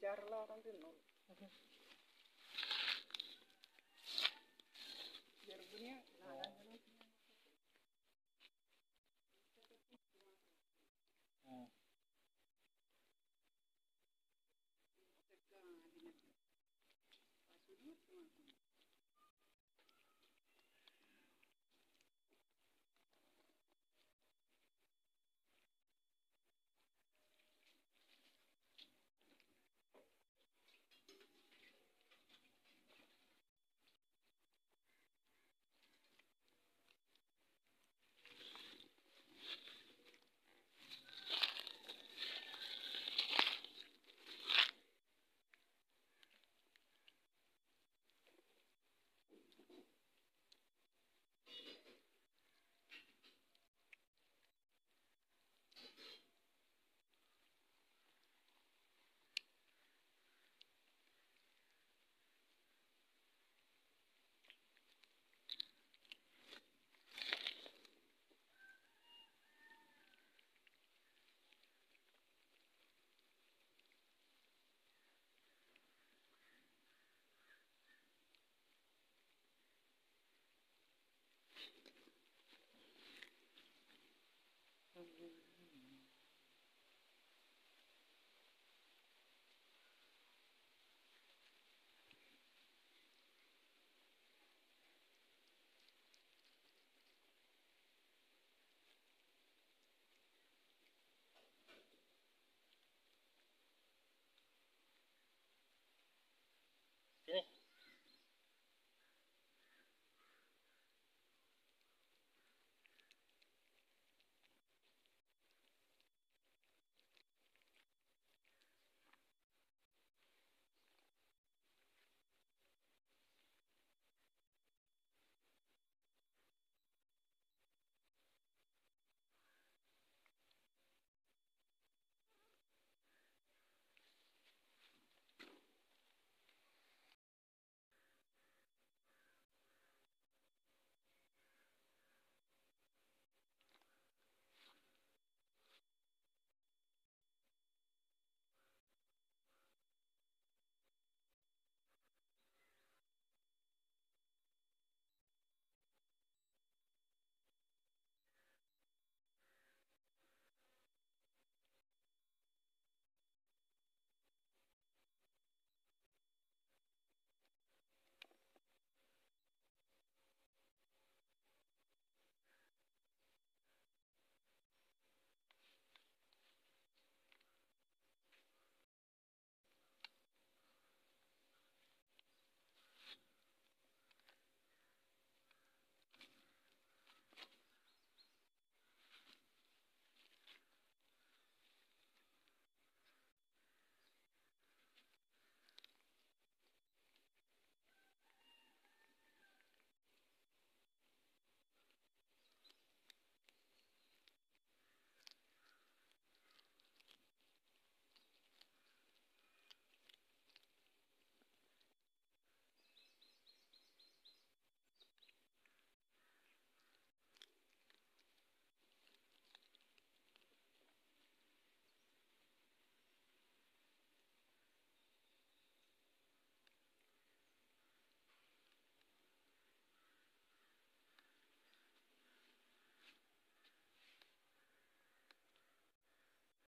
അഞ്ചാറുള്ള ആറാൻ തിന്നോളൂ ഗർഭിണിയ നാലഞ്ചെണ്ണം Hallelujah.